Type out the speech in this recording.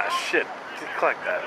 Ah, shit. Collect that.